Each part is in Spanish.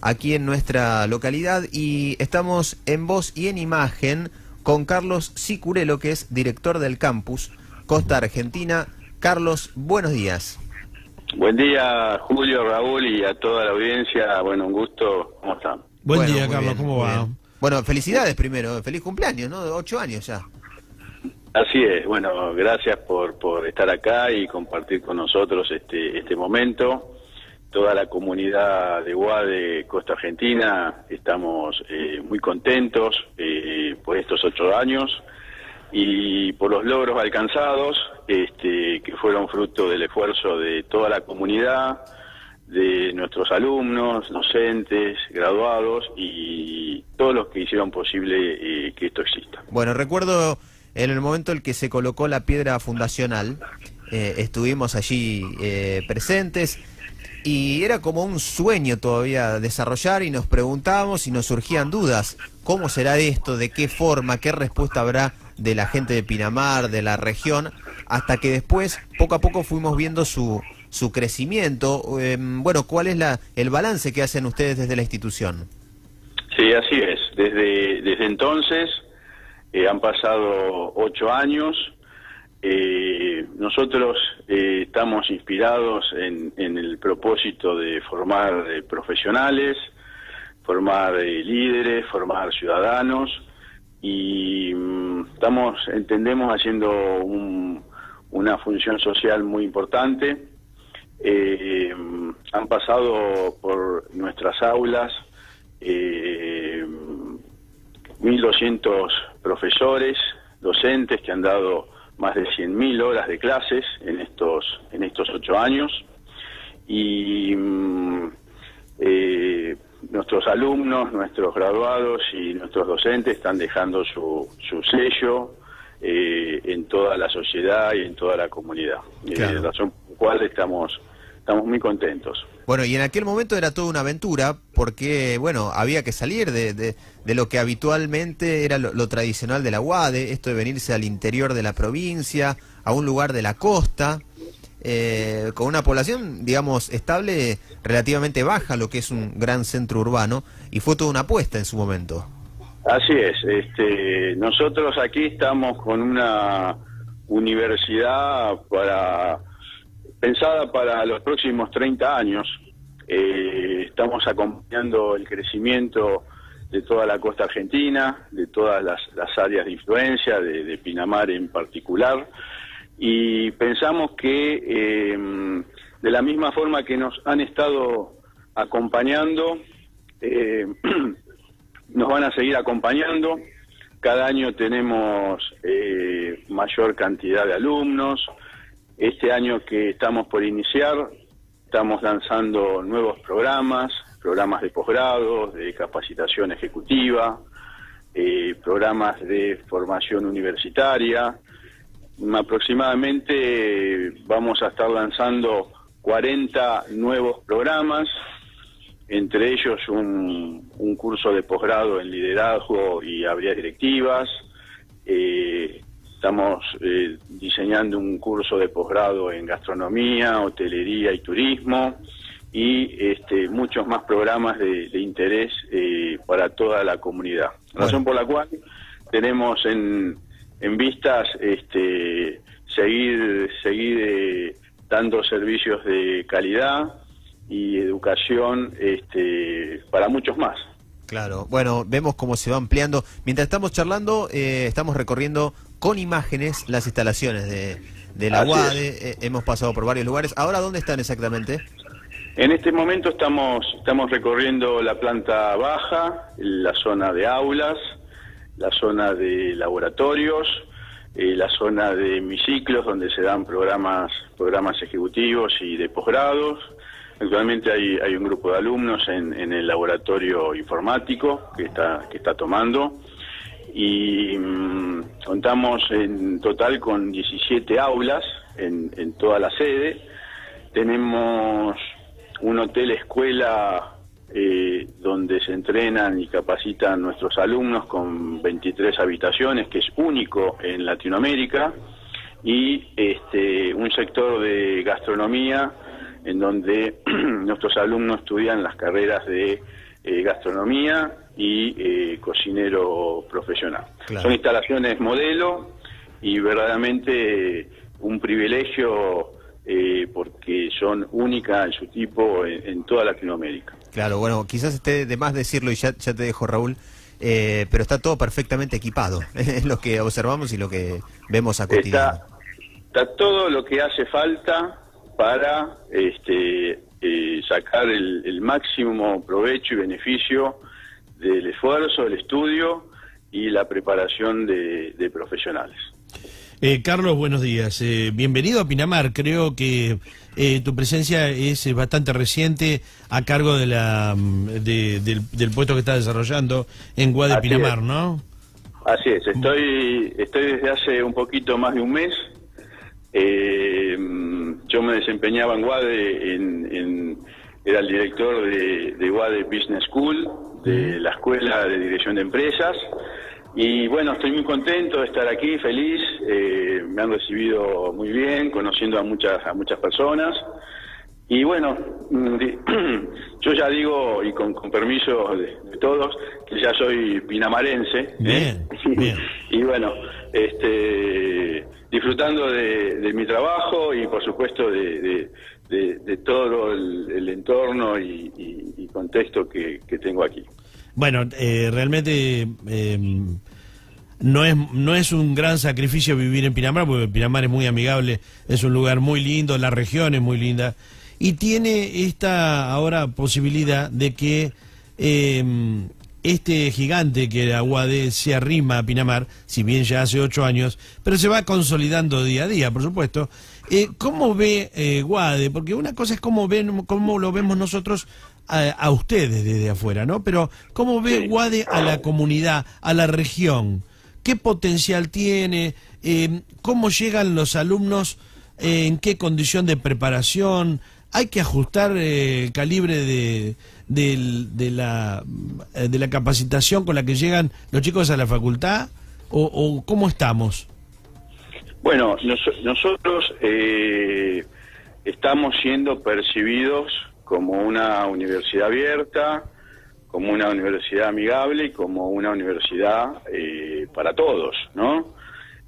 aquí en nuestra localidad y estamos en voz y en imagen con Carlos Sicurelo, que es director del campus Costa Argentina. Carlos, buenos días. Buen día, Julio, Raúl y a toda la audiencia. Bueno, un gusto. ¿Cómo están? Buen día, Carlos. ¿Cómo va? Bueno, felicidades primero. Feliz cumpleaños, ¿no? Ocho años ya. Así es. Bueno, gracias por, por estar acá y compartir con nosotros este, este momento toda la comunidad de UAD Costa Argentina estamos eh, muy contentos eh, por estos ocho años y por los logros alcanzados este, que fueron fruto del esfuerzo de toda la comunidad, de nuestros alumnos, docentes, graduados y todos los que hicieron posible eh, que esto exista. Bueno, recuerdo en el momento en que se colocó la piedra fundacional, estuvimos allí presentes y era como un sueño todavía desarrollar y nos preguntábamos y nos surgían dudas. ¿Cómo será esto? ¿De qué forma? ¿Qué respuesta habrá de la gente de Pinamar, de la región? Hasta que después, poco a poco, fuimos viendo su, su crecimiento. Em, bueno, ¿cuál es la, el balance que hacen ustedes desde la institución? Sí, así es. Desde, desde entonces eh, han pasado ocho años. Eh, nosotros eh, estamos inspirados en, el propósito de formar eh, profesionales, formar eh, líderes, formar ciudadanos y mm, estamos, entendemos, haciendo una función social muy importante. han pasado por nuestras aulas 1.200 profesores, docentes que han dado más de 100.000 horas de clases en estos, en estos ocho años y mm, eh, nuestros alumnos, nuestros graduados y nuestros docentes están dejando su, su sello eh, en toda la sociedad y en toda la comunidad. Eh, claro. razón por la cual estamos estamos muy contentos. Bueno, y en aquel momento era toda una aventura porque, bueno, había que salir de, de, lo que habitualmente era lo, tradicional de la UADE, esto de venirse al interior de la provincia, a un lugar de la costa, eh, con una población, digamos, estable, relativamente baja, lo que es un gran centro urbano, y fue toda una apuesta en su momento. Así es, este, nosotros aquí estamos con una universidad para pensada para los próximos 30 años. Eh, estamos acompañando el crecimiento de toda la costa argentina, de todas las, áreas de influencia, de, Pinamar en particular, y pensamos que eh, de la misma forma que nos han estado acompañando, eh, nos van a seguir acompañando. Cada año tenemos mayor cantidad de alumnos, este año que estamos por iniciar, estamos lanzando nuevos programas, programas de posgrado, de capacitación ejecutiva, eh, programas de formación universitaria. Aproximadamente vamos a estar lanzando 40 nuevos programas, entre ellos un, curso de posgrado en liderazgo y habilidades directivas, eh, Estamos eh, diseñando un curso de posgrado en gastronomía, hotelería y turismo y este, muchos más programas de, interés eh, para toda la comunidad. Razón por la cual tenemos en, en vistas este, seguir, seguir eh, dando servicios de calidad y educación este, para muchos más. Claro, bueno, vemos cómo se va ampliando. Mientras estamos charlando, estamos recorriendo con imágenes las instalaciones de, de la UADE, eh, hemos pasado por varios lugares. ¿Ahora dónde están exactamente? En este momento estamos, estamos recorriendo la planta baja, la zona de aulas, la zona de laboratorios, eh, la zona de hemiciclos donde se dan programas, programas ejecutivos y de posgrados. Actualmente hay, hay un grupo de alumnos en, en el laboratorio informático que está, que está tomando y mm, contamos en total con 17 aulas en, en, toda la sede. Tenemos un hotel escuela eh, donde se entrenan y capacitan nuestros alumnos con 23 habitaciones, que es único en Latinoamérica, y este, un sector de gastronomía en donde nuestros alumnos estudian las carreras de eh, gastronomía y eh, cocinero profesional. Son instalaciones modelo y verdaderamente un privilegio porque son únicas en su tipo en, toda Latinoamérica. Claro, bueno, quizás esté de más decirlo y ya, ya te dejo, Raúl. pero está todo perfectamente equipado, es lo que observamos y lo que vemos a cotidiano. está todo lo que hace falta para este, eh, sacar el, máximo provecho y beneficio del esfuerzo, del estudio y la preparación de, profesionales. Eh, Carlos, buenos días. Eh, bienvenido a Pinamar. Creo que tu presencia es bastante reciente a cargo de la, mm, del, puesto que está desarrollando en Guade Pinamar, ¿no? Así es. Estoy, estoy desde hace un poquito más de un mes eh, yo me desempeñaba en WADE, en, era el director de, de WADE Business School, de la Escuela de Dirección de Empresas. Y bueno, estoy muy contento de estar aquí, feliz. Eh, me han recibido muy bien, conociendo a muchas, a muchas personas. Y bueno, mm, yo ya digo, y con, permiso de, todos, que ya soy pinamarense. ¿eh? Bien, y bueno, este disfrutando de, mi trabajo y por supuesto de, todo el, entorno y, contexto que, tengo aquí. Bueno, eh, realmente em, no es no es un gran sacrificio vivir en Pinamar, porque Pinamar es muy amigable, es un lugar muy lindo, la región es muy linda y tiene esta ahora posibilidad de que em, este gigante que era Guade se arrima a Pinamar, si bien ya hace ocho años, pero se va consolidando día a día, por supuesto. Eh, ¿Cómo ve eh, Guade? Porque una cosa es cómo, ven, cómo lo vemos nosotros a, ustedes desde afuera, ¿no? Pero ¿cómo ve Guade a la comunidad, a la región? ¿Qué potencial tiene? Eh, ¿Cómo llegan los alumnos? ¿En qué condición de preparación? ¿Hay que ajustar el calibre de de, la, eh, de la capacitación con la que llegan los chicos a la facultad o, cómo estamos? Bueno, nosotros eh, estamos siendo percibidos como una universidad abierta, como una universidad amigable y como una universidad eh, para todos, ¿no?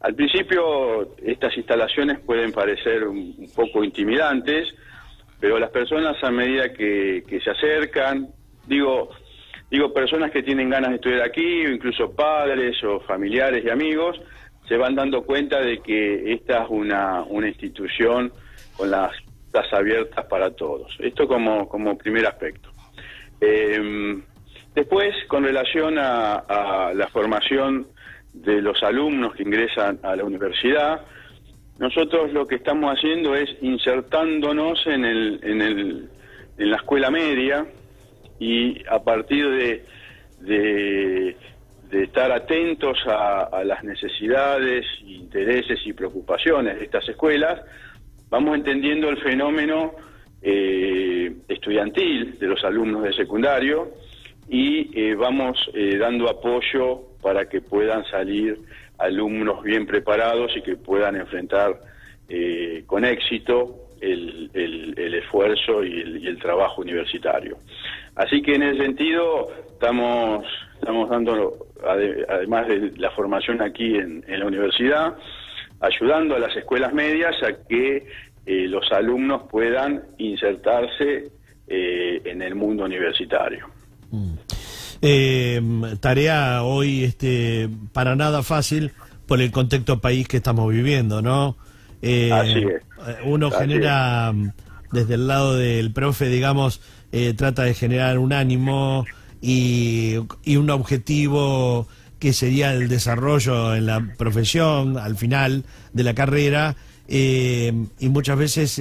Al principio estas instalaciones pueden parecer un poco intimidantes, pero las personas a medida que, se acercan, digo, digo personas que tienen ganas de estudiar aquí, o incluso padres o familiares y amigos, se van dando cuenta de que esta es una, una institución con las puertas abiertas para todos. Esto como, como primer aspecto. Em, después, con relación a, a la formación de los alumnos que ingresan a la universidad, nosotros lo que estamos haciendo es insertándonos en, el, en, el, en la escuela media y a partir de, de, estar atentos a, las necesidades, intereses y preocupaciones de estas escuelas, vamos entendiendo el fenómeno eh, estudiantil de los alumnos de secundario y eh, vamos eh, dando apoyo para que puedan salir alumnos bien preparados y que puedan enfrentar eh, con éxito el, esfuerzo y el, trabajo universitario. Así que en ese sentido estamos, estamos dando, además de la formación aquí en, la universidad, ayudando a las escuelas medias a que eh, los alumnos puedan insertarse eh, en el mundo universitario. Eh, tarea hoy este, para nada fácil por el contexto país que estamos viviendo, ¿no? Eh, eh Uno genera, desde el lado del profe, digamos, eh, trata de generar un ánimo y, y un objetivo que sería el desarrollo en la profesión al final de la carrera y muchas veces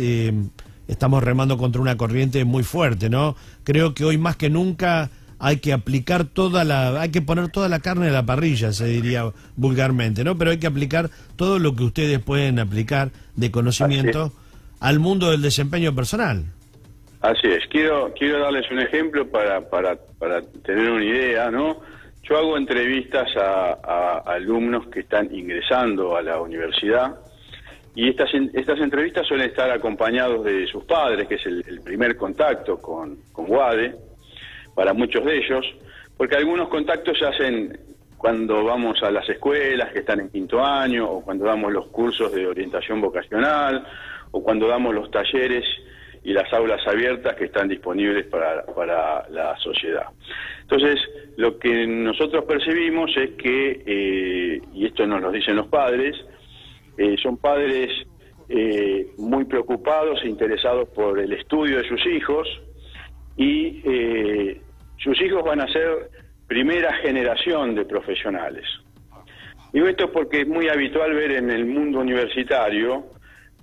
estamos remando contra una corriente muy fuerte, ¿no? Creo que hoy más que nunca hay que aplicar toda la, hay que poner toda la carne a la parrilla, se diría vulgarmente, ¿no? Pero hay que aplicar todo lo que ustedes pueden aplicar de conocimiento al mundo del desempeño personal. Así es, quiero, quiero darles un ejemplo para, para, para tener una idea, ¿no? Yo hago entrevistas a, a alumnos que están ingresando a la universidad y estas, estas entrevistas suelen estar acompañados de sus padres, que es el, primer contacto con, con WADE, para muchos de ellos, porque algunos contactos se hacen cuando vamos a las escuelas que están en quinto año, o cuando damos los cursos de orientación vocacional, o cuando damos los talleres y las aulas abiertas que están disponibles para, para la sociedad. Entonces, lo que nosotros percibimos es que, eh, y esto nos lo dicen los padres, eh, son padres eh, muy preocupados e interesados por el estudio de sus hijos y sus hijos van a ser primera generación de profesionales. Digo esto porque es muy habitual ver en el mundo universitario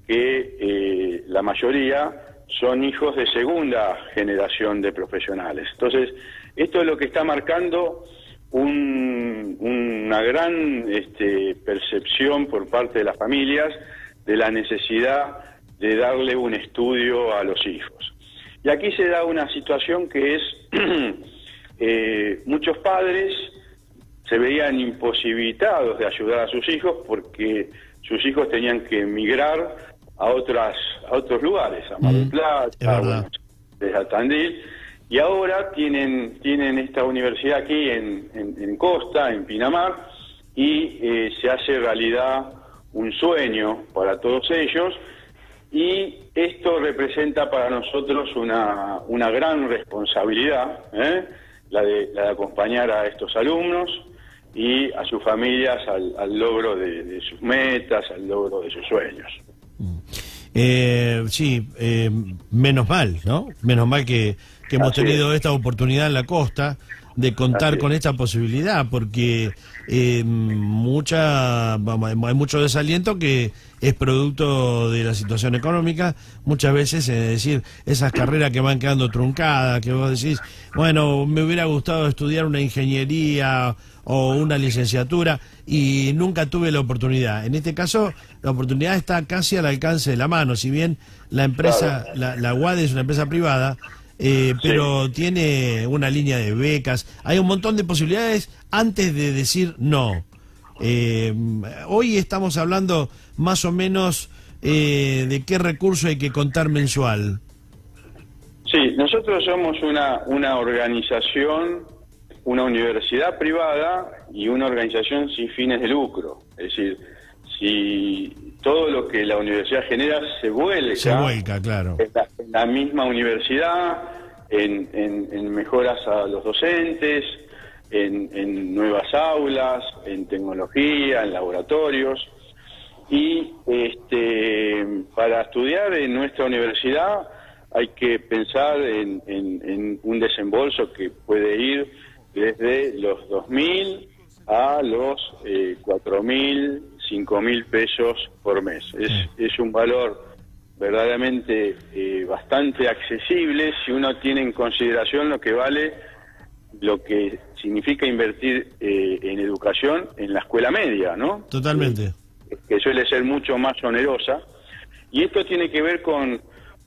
que la mayoría son hijos de segunda generación de profesionales. Entonces, esto es lo que está marcando una gran este, percepción por parte de las familias de la necesidad de darle un estudio a los hijos. Y aquí se da una situación que es, eh, muchos padres se veían imposibilitados de ayudar a sus hijos porque sus hijos tenían que emigrar a otras a otros lugares, a Mar del Plata, a Tandil, y ahora tienen, tienen esta universidad aquí en, en, Costa, en Pinamar, y eh, se hace realidad un sueño para todos ellos, y esto representa para nosotros una, una gran responsabilidad, ¿eh? la, de, la de acompañar a estos alumnos y a sus familias al, logro de, sus metas, al logro de sus sueños. Mm. Eh, sí, eh, menos mal, ¿no? Menos mal que que hemos tenido esta oportunidad en la costa de contar con esta posibilidad, porque eh, mucha, hay mucho desaliento que es producto de la situación económica, muchas veces, es decir, esas carreras que van quedando truncadas, que vos decís, bueno, me hubiera gustado estudiar una ingeniería o una licenciatura y nunca tuve la oportunidad. En este caso, la oportunidad está casi al alcance de la mano, si bien la empresa, la, la UAD es una empresa privada, eh, pero tiene una línea de becas. Hay un montón de posibilidades antes de decir no. Eh, hoy estamos hablando más o menos eh, de qué recurso hay que contar mensual. Sí, nosotros somos una, una organización, una universidad privada y una organización sin fines de lucro. Es decir, si todo lo que la universidad genera se vuelca, se vuelca claro. en, la, misma universidad, en, mejoras a los docentes, en, nuevas aulas, en tecnología, en laboratorios. Y este, para estudiar en nuestra universidad hay que pensar en, un desembolso que puede ir desde los 2.000 a los eh, 4.000 cinco mil pesos por mes. Es, es un valor verdaderamente eh, bastante accesible si uno tiene en consideración lo que vale lo que significa invertir eh, en educación en la escuela media, ¿no? Totalmente. que suele ser mucho más onerosa. Y esto tiene que ver con,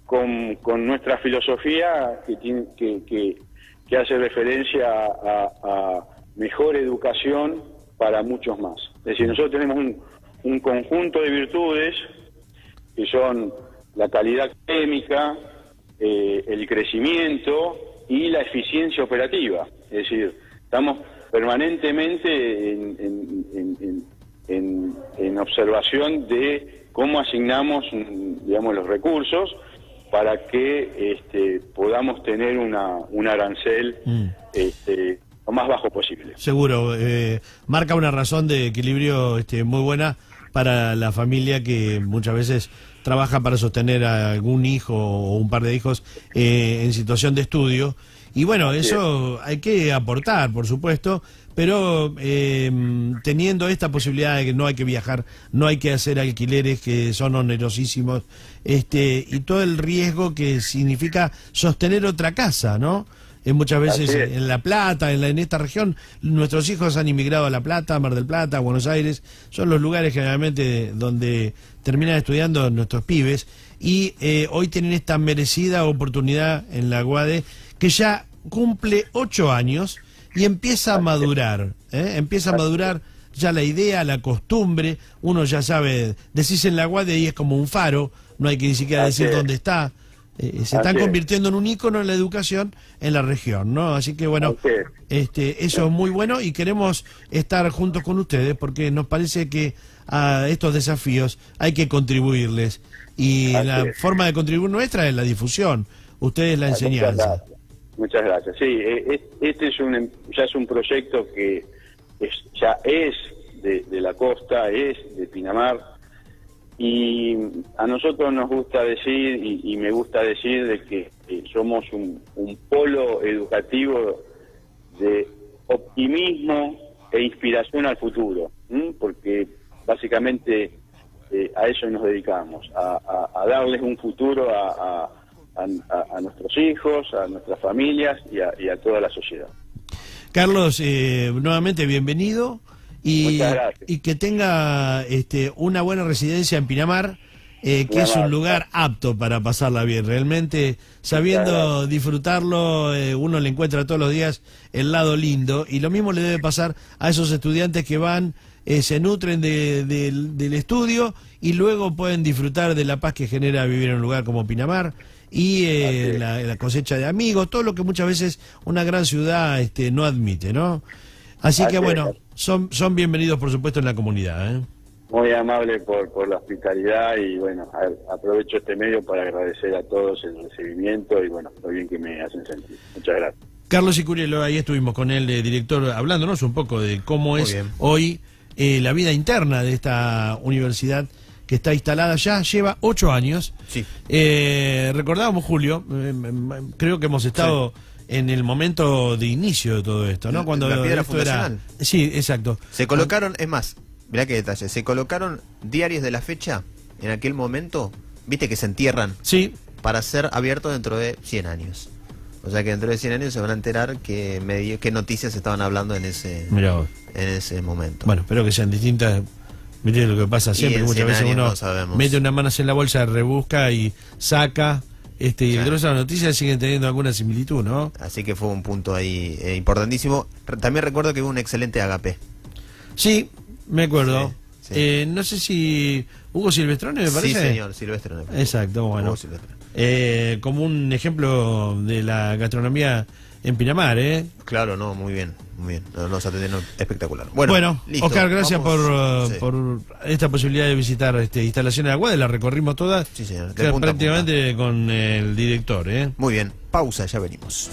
con, nuestra filosofía que, tiene, que, que, hace referencia a, a mejor educación para muchos más. Es decir, nosotros tenemos un, un conjunto de virtudes que son la calidad académica, eh, el crecimiento y la eficiencia operativa. Es decir, estamos permanentemente en, observación de cómo asignamos, digamos, los recursos para que este, podamos tener una, un arancel mm. este, lo más bajo posible. Seguro, eh, marca una razón de equilibrio este, muy buena para la familia que muchas veces trabaja para sostener a algún hijo o un par de hijos eh, en situación de estudio. Y bueno, eso hay que aportar, por supuesto, pero eh, teniendo esta posibilidad de que no hay que viajar, no hay que hacer alquileres que son onerosísimos, este, y todo el riesgo que significa sostener otra casa, ¿no? Muchas veces en La Plata, en, la, en esta región, nuestros hijos han inmigrado a La Plata, Mar del Plata, Buenos Aires, son los lugares generalmente donde terminan estudiando nuestros pibes y eh, hoy tienen esta merecida oportunidad en la UADE que ya cumple ocho años y empieza a madurar, ¿eh? empieza a madurar ya la idea, la costumbre, uno ya sabe, decís en la guardia y es como un faro, no hay que ni siquiera decir dónde está. Eh, se están Así convirtiendo en un ícono en la educación en la región, ¿no? Así que bueno, Así es. este, eso es muy bueno y queremos estar juntos con ustedes porque nos parece que a estos desafíos hay que contribuirles y Así la es. forma de contribuir nuestra es la difusión, ustedes la Muchas enseñanza. gracias. Muchas gracias. Sí, eh, es- este es un, ya es un proyecto que es- ya es de, de la costa, es de Pinamar, y a nosotros nos gusta decir, y, me gusta decir, de que somos un, polo educativo de optimismo e inspiración al futuro, ¿m? porque básicamente eh, a eso nos dedicamos, a, darles un futuro a, nuestros hijos, a nuestras familias y a, y toda la sociedad. Carlos, eh, nuevamente bienvenido y, y que tenga este, una buena residencia en Pinamar, eh, que es un lugar apto para pasarla bien. Realmente, sabiendo disfrutarlo, eh, uno le encuentra todos los días el lado lindo. Y lo mismo le debe pasar a esos estudiantes que van, eh, se nutren de- del- del estudio y luego pueden disfrutar de la paz que genera vivir en un lugar como Pinamar y eh, la, la cosecha de amigos, todo lo que muchas veces una gran ciudad este, no admite, ¿no? Así Así que bueno, son, son bienvenidos por supuesto en la comunidad. ¿eh? Muy amable por, por la hospitalidad y bueno, a- aprovecho este medio para agradecer a todos el recibimiento y bueno, lo bien que me hacen sentir. Muchas gracias. Carlos Icurielo, ahí estuvimos con el eh, director hablándonos un poco de cómo Muy es bien. hoy eh, la vida interna de esta universidad que está instalada ya, lleva ocho años. Sí. Eh, recordábamos, Julio, eh, creo que hemos estado en el momento de inicio de todo esto, ¿no? Cuando la piedra era... fundacional. Sí, exacto. Se colocaron, es más, mirá qué detalle, se colocaron diarios de la fecha en aquel momento, viste que se entierran Sí, para ser abiertos dentro de 100 años. O sea que dentro de 100 años se van a enterar qué, medio, qué noticias estaban hablando en ese, en ese momento. Bueno, espero que sean distintas. Viste lo que pasa siempre, muchas 100 veces uno no mete una mano en la bolsa, rebusca y saca, este, y el Claro. grueso de las noticias siguen teniendo alguna similitud, ¿no? Así que fue un punto ahí eh, importantísimo. También recuerdo que hubo un excelente agape. Sí, me acuerdo. Sí, sí. Eh, no sé si Hugo Silvestrone, me parece. Sí, señor, me Exacto, bueno. Hugo. Eh, como un ejemplo de la gastronomía en Pinamar, ¿eh? Claro, no, muy bien, muy bien. Nos- atendieron espectacular. Bueno, Bueno, listo, Oscar, gracias vamos- por, uh, sí. por esta posibilidad de visitar este, instalaciones de Aguada, la recorrimos todas. Sí, señor, prácticamente con el director, ¿eh? Muy bien, pausa, ya venimos.